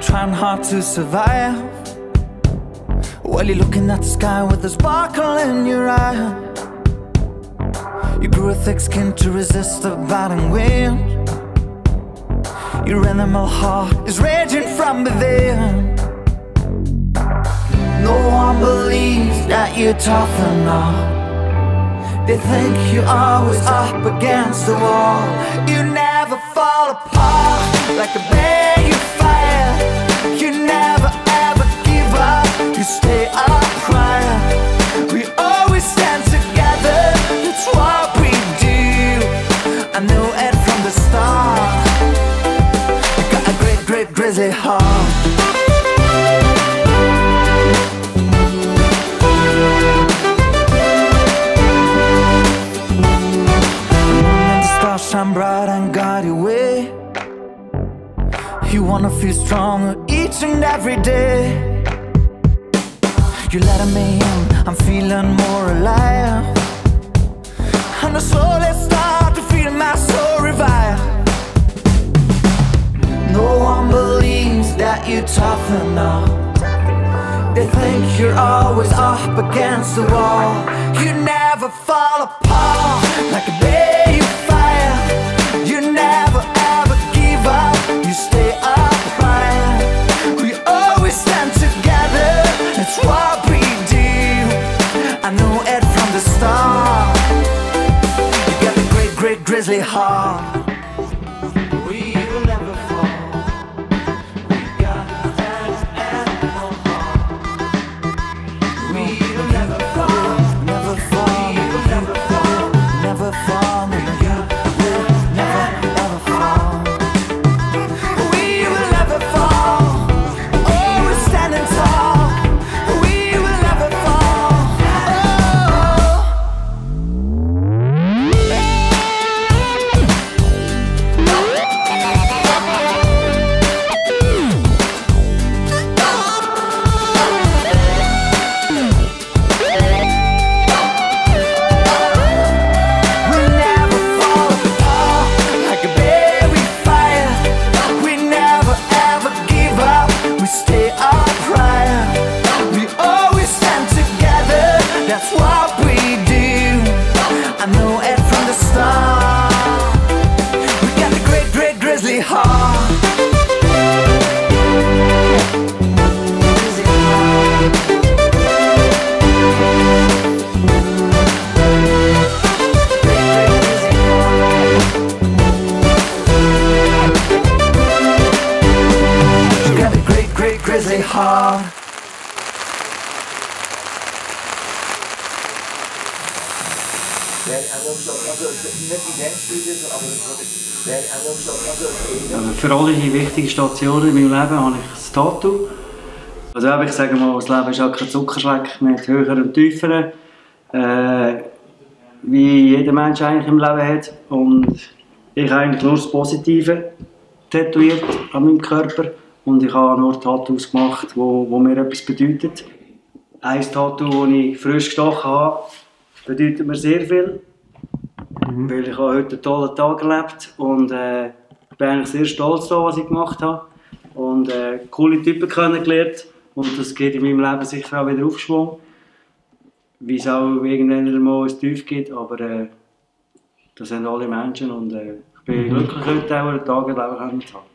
trying hard to survive. While you're looking at the sky with a sparkle in your eye. You grew a thick skin to resist the biting wind. Your animal heart is raging from within. No one believes that you're tough enough. They think you're always up against the wall. You never fall apart like a bear the stars shine bright and guide your way. You wanna feel stronger each and every day. You're letting me in, I'm feeling more alive. And I slowly start you're tough enough. They think you're always up against the wall. You never fall apart like a baby fire. You never ever give up. You stay upright. We always stand together. That's what we do. I know it from the start. You got the great, great grizzly heart. Heart. Also für alle wichtigen Stationen in meinem Leben habe ich das Tattoo. Also ich sage mal, das Leben ist auch kein Zuckerschleck mit höheren und tieferen, äh, wie jeder Mensch eigentlich im Leben hat. Und ich habe eigentlich nur das Positive tätowiert an meinem Körper und ich habe nur Tattoos gemacht, wo, wo mir etwas bedeutet. Ein Tattoo, das ich frisch gestochen habe, bedeutet mir sehr viel. Weil ich habe heute einen tollen Tag erlebt und äh, bin eigentlich sehr stolz darauf, was ich gemacht habe. Und äh, coole Typen kennengelernt und das geht in meinem Leben sicher auch wieder Aufschwung. Wie es auch irgendwann mal ein Tief gibt, aber äh, das sind alle Menschen und äh, ich bin glücklich, heute auch einen Tag erleben zu haben.